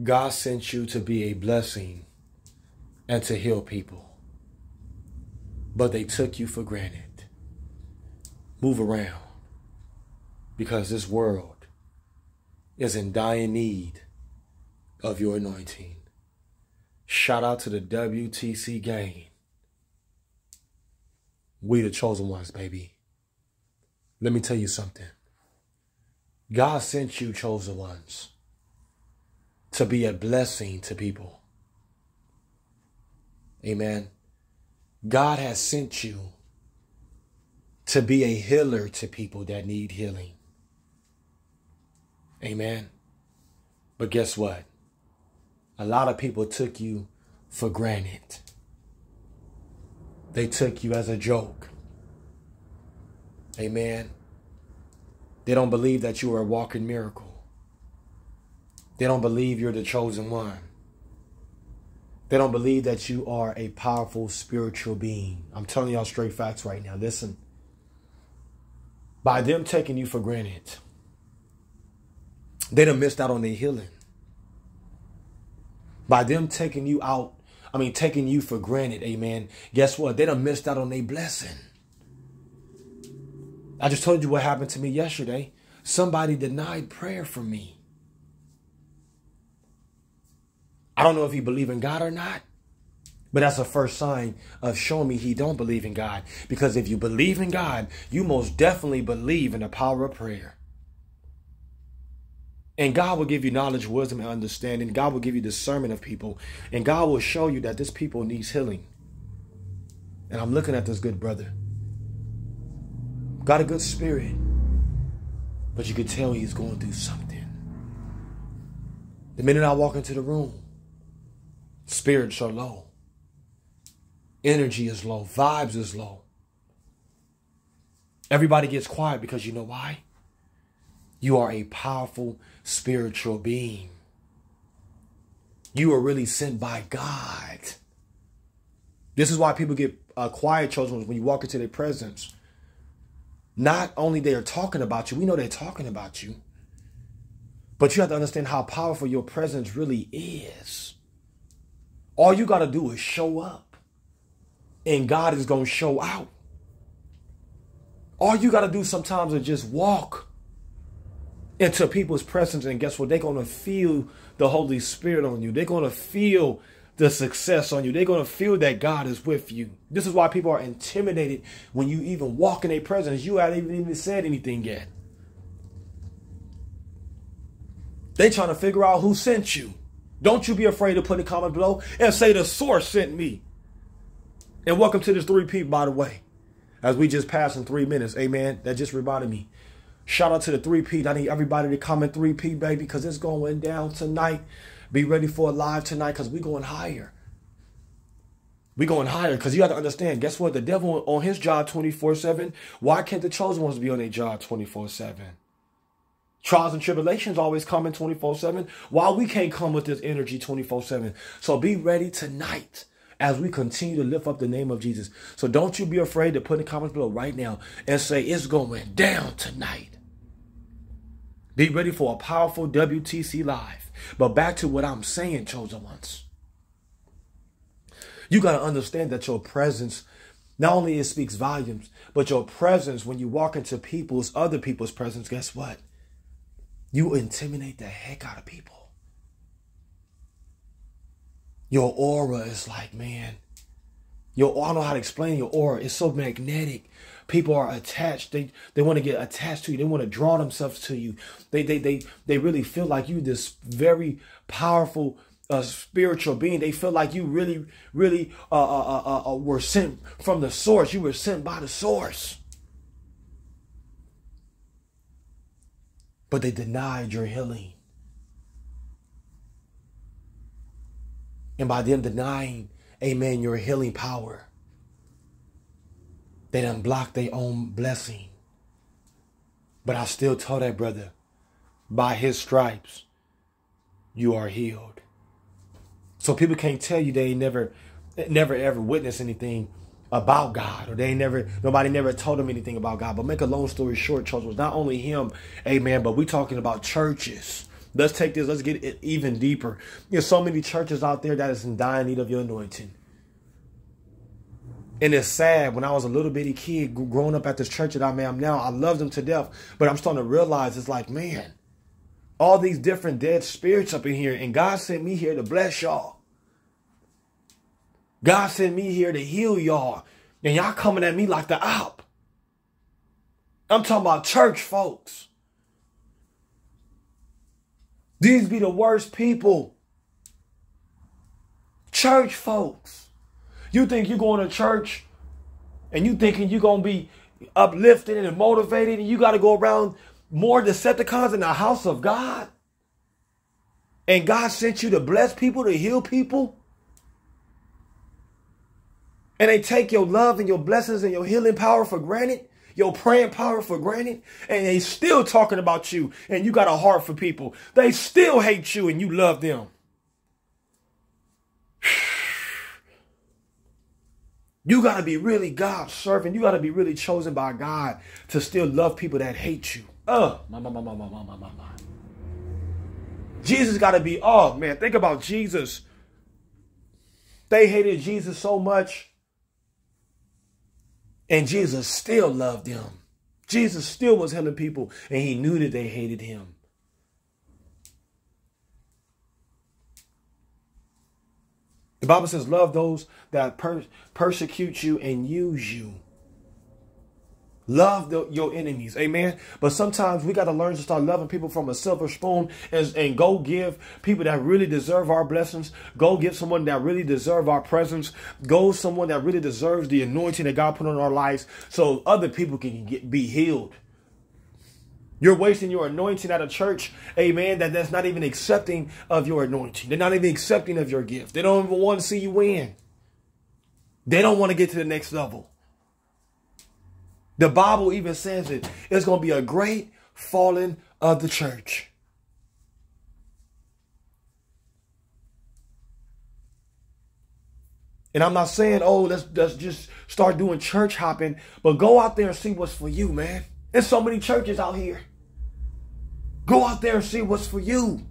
God sent you to be a blessing and to heal people. But they took you for granted. Move around because this world is in dire need of your anointing. Shout out to the WTC gang. We the chosen ones, baby. Let me tell you something. God sent you chosen ones to be a blessing to people. Amen. God has sent you to be a healer to people that need healing. Amen. But guess what? A lot of people took you for granted. They took you as a joke. Amen. They don't believe that you are a walking miracle. They don't believe you're the chosen one. They don't believe that you are a powerful spiritual being. I'm telling y'all straight facts right now. Listen. By them taking you for granted, they done missed out on their healing. By them taking you out, I mean, taking you for granted, amen. Guess what? They done missed out on their blessing. I just told you what happened to me yesterday. Somebody denied prayer for me. I don't know if he believe in God or not, but that's the first sign of showing me he don't believe in God. Because if you believe in God, you most definitely believe in the power of prayer. And God will give you knowledge, wisdom, and understanding. God will give you discernment of people. And God will show you that this people needs healing. And I'm looking at this good brother. Got a good spirit. But you could tell he's going through something. The minute I walk into the room, spirits are low. Energy is low. Vibes is low. Everybody gets quiet because you know why? You are a powerful spiritual being. You are really sent by God. This is why people get uh, quiet children when you walk into their presence. Not only they are talking about you, we know they're talking about you, but you have to understand how powerful your presence really is. All you got to do is show up, and God is going to show out. All you got to do sometimes is just walk into people's presence, and guess what? They're going to feel the Holy Spirit on you. They're going to feel the success on you. They're going to feel that God is with you. This is why people are intimidated when you even walk in their presence. You haven't even said anything yet. They trying to figure out who sent you. Don't you be afraid to put a comment below and say the source sent me. And welcome to this three-peat, by the way. As we just passed in three minutes. Amen. That just reminded me. Shout out to the three-peat. I need everybody to comment three-peat, baby, because it's going down tonight. Be ready for a live tonight because we going higher. We going higher because you have to understand. Guess what? The devil on his job 24-7. Why can't the chosen ones be on their job 24-7? Trials and tribulations always coming 24-7. Why we can't come with this energy 24-7? So be ready tonight as we continue to lift up the name of Jesus. So don't you be afraid to put in the comments below right now and say it's going down tonight. Be ready for a powerful WTC Live. But back to what I'm saying, chosen ones. You got to understand that your presence not only it speaks volumes, but your presence when you walk into people's, other people's presence, guess what? You intimidate the heck out of people. Your aura is like, man, your I don't know how to explain your aura. It's so magnetic people are attached. They they want to get attached to you. They want to draw themselves to you. They they they they really feel like you this very powerful uh, spiritual being. They feel like you really really uh, uh, uh, uh, were sent from the source. You were sent by the source. But they denied your healing. And by them denying, amen, your healing power, they done blocked their own blessing. But I still told that brother, by his stripes, you are healed. So people can't tell you they never, never ever witnessed anything about God, or they never, nobody never told them anything about God. But make a long story short, church was not only him, amen, but we talking about churches Let's take this. Let's get it even deeper. There's so many churches out there that is in dire need of your anointing. And it's sad when I was a little bitty kid growing up at this church that I'm now. I loved them to death, but I'm starting to realize it's like, man, all these different dead spirits up in here, and God sent me here to bless y'all. God sent me here to heal y'all, and y'all coming at me like the op. I'm talking about church folks. These be the worst people. Church folks. You think you're going to church and you thinking you're going to be uplifted and motivated and you got to go around more Decepticons in the house of God? And God sent you to bless people, to heal people? And they take your love and your blessings and your healing power for granted? Your praying power for granted? And they still talking about you and you got a heart for people. They still hate you and you love them. You got to be really God serving. You got to be really chosen by God to still love people that hate you. Uh, my, my, my, my, my, my, my, my. Jesus got to be, oh man, think about Jesus. They hated Jesus so much. And Jesus still loved them. Jesus still was healing people and he knew that they hated him. The Bible says, love those that per persecute you and use you. Love the, your enemies. Amen. But sometimes we got to learn to start loving people from a silver spoon and, and go give people that really deserve our blessings. Go give someone that really deserve our presence. Go someone that really deserves the anointing that God put on our lives so other people can get, be healed. You're wasting your anointing at a church, amen, that that's not even accepting of your anointing. They're not even accepting of your gift. They don't even want to see you win. They don't want to get to the next level. The Bible even says it. It's going to be a great falling of the church. And I'm not saying, oh, let's, let's just start doing church hopping, but go out there and see what's for you, man. There's so many churches out here. Go out there and see what's for you.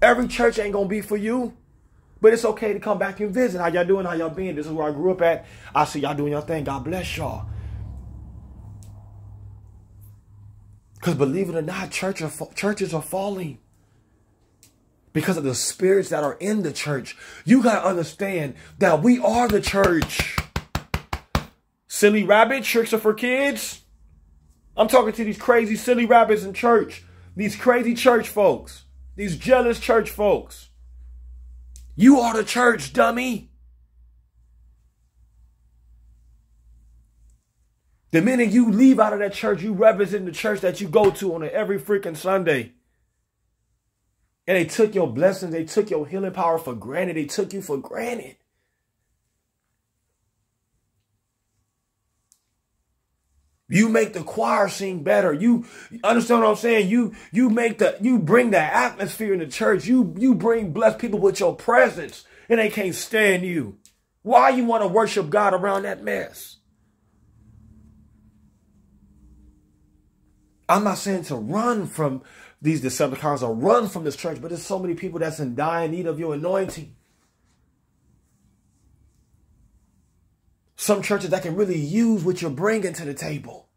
Every church ain't going to be for you. But it's okay to come back and visit. How y'all doing? How y'all been? This is where I grew up at. I see y'all doing your thing. God bless y'all. Because believe it or not, church are, churches are falling because of the spirits that are in the church. You got to understand that we are the church. Silly rabbit, tricks are for kids. I'm talking to these crazy, silly rabbits in church. These crazy church folks. These jealous church folks. You are the church, dummy. The minute you leave out of that church, you represent the church that you go to on every freaking Sunday. And they took your blessings, they took your healing power for granted, they took you for granted. You make the choir sing better. You understand what I'm saying? You you make the you bring the atmosphere in the church. You you bring blessed people with your presence, and they can't stand you. Why you want to worship God around that mess? I'm not saying to run from these Decepticons or run from this church, but there's so many people that's in dire need of your anointing. Some churches that can really use what you're bringing to the table.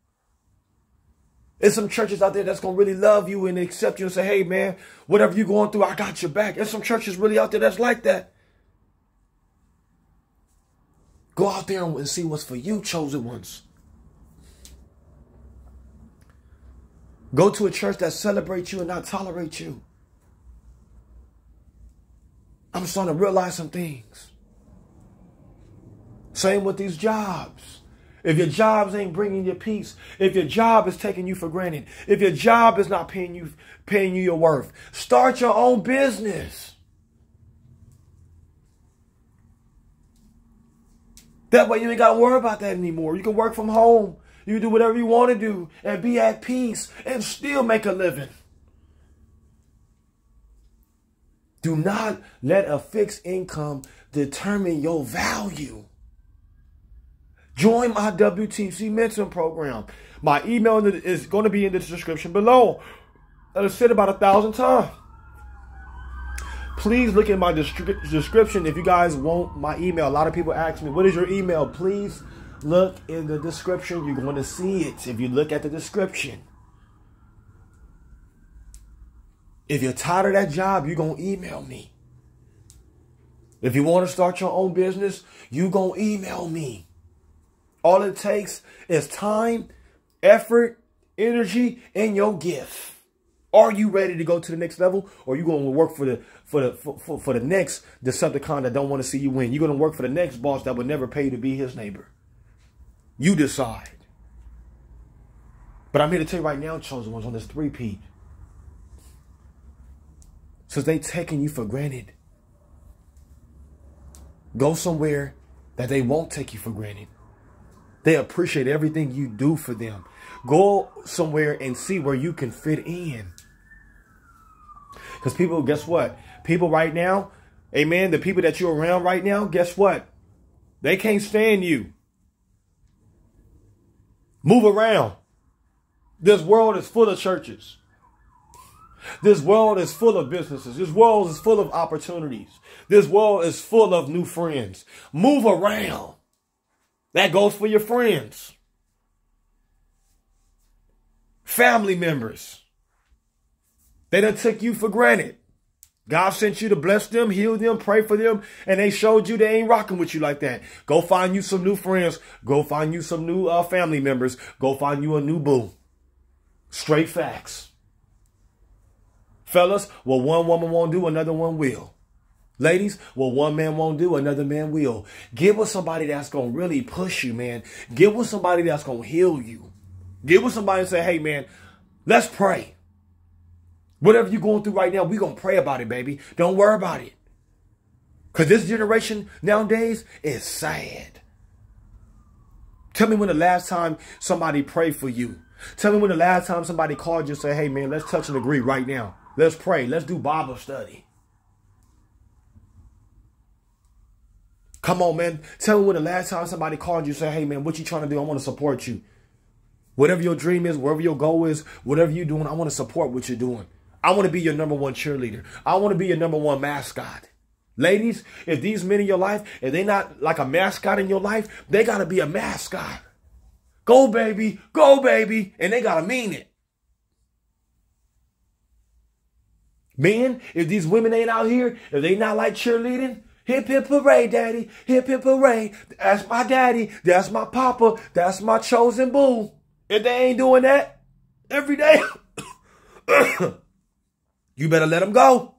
There's some churches out there that's going to really love you and accept you and say, hey, man, whatever you're going through, I got your back. There's some churches really out there that's like that. Go out there and see what's for you, chosen ones. Go to a church that celebrates you and not tolerate you. I'm starting to realize some things. Same with these jobs. If your jobs ain't bringing you peace, if your job is taking you for granted, if your job is not paying you paying you your worth, start your own business. That way you ain't got to worry about that anymore. You can work from home. You do whatever you want to do and be at peace and still make a living. Do not let a fixed income determine your value. Join my WTC mentoring program. My email is going to be in the description below. I've said about a thousand times. Please look at my description if you guys want my email. A lot of people ask me, what is your email? Please look in the description. You're going to see it if you look at the description. If you're tired of that job, you're going to email me. If you want to start your own business, you're going to email me. All it takes is time, effort, energy, and your gift. Are you ready to go to the next level, or you going to work for the for the for, for, for the next Decepticon that don't want to see you win? You're going to work for the next boss that would never pay you to be his neighbor. You decide. But I'm here to tell you right now, chosen ones, on this three-peat. Since they taking you for granted, go somewhere that they won't take you for granted. They appreciate everything you do for them. Go somewhere and see where you can fit in. Because people, guess what? People right now, amen, the people that you're around right now, guess what? They can't stand you. Move around. This world is full of churches. This world is full of businesses. This world is full of opportunities. This world is full of new friends. Move around. That goes for your friends, family members. They done took you for granted. God sent you to bless them, heal them, pray for them, and they showed you they ain't rocking with you like that. Go find you some new friends. Go find you some new uh, family members. Go find you a new boo. Straight facts. Fellas, what one woman won't do, another one will. Ladies, what one man won't do, another man will. Get with somebody that's going to really push you, man. Get with somebody that's going to heal you. Get with somebody and say, hey, man, let's pray. Whatever you're going through right now, we're going to pray about it, baby. Don't worry about it. Because this generation nowadays is sad. Tell me when the last time somebody prayed for you. Tell me when the last time somebody called you and said, hey, man, let's touch and agree right now. Let's pray. Let's do Bible study. Come on, man. Tell me when the last time somebody called you and said, hey, man, what you trying to do? I want to support you. Whatever your dream is, wherever your goal is, whatever you're doing, I want to support what you're doing. I want to be your number one cheerleader. I want to be your number one mascot. Ladies, if these men in your life, if they not like a mascot in your life, they got to be a mascot. Go, baby. Go, baby. And they got to mean it. Men, if these women ain't out here, if they not like cheerleading, hip hip hooray, daddy. Hip hip hooray. That's my daddy. That's my papa. That's my chosen boo. If they ain't doing that every day, you better let them go.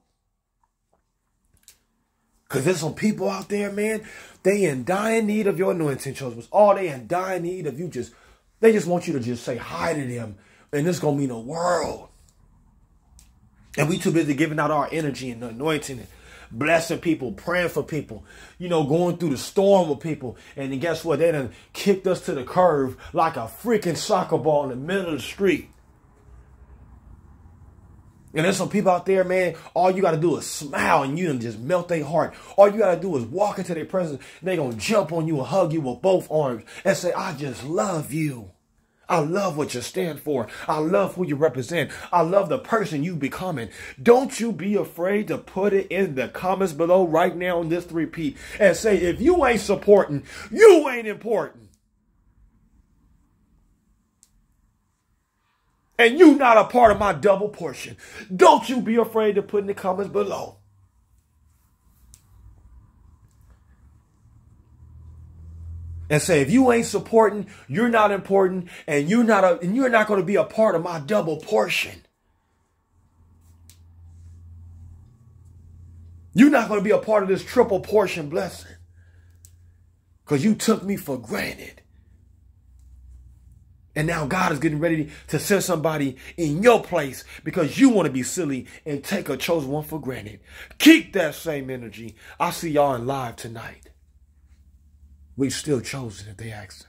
Because there's some people out there, man, they in dying need of your anointing, chosen. All they in dying need of you just, they just want you to just say hi to them. And this to mean the world. And we too busy giving out our energy and anointing and blessing people, praying for people, you know, going through the storm with people. And then guess what? They done kicked us to the curve like a freaking soccer ball in the middle of the street. And there's some people out there, man, all you got to do is smile and you just melt their heart. All you got to do is walk into their presence. And they going to jump on you and hug you with both arms and say, I just love you. I love what you stand for. I love who you represent. I love the person you becoming. Don't you be afraid to put it in the comments below right now on this three-peat and say, if you ain't supporting, you ain't important. And you not a part of my double portion. Don't you be afraid to put in the comments below. and say if you ain't supporting you're not important and you're not a, and you're not going to be a part of my double portion you're not going to be a part of this triple portion blessing because you took me for granted and now God is getting ready to send somebody in your place because you want to be silly and take a chosen one for granted. Keep that same energy. I'll see y'all in live tonight we still chosen if they ask.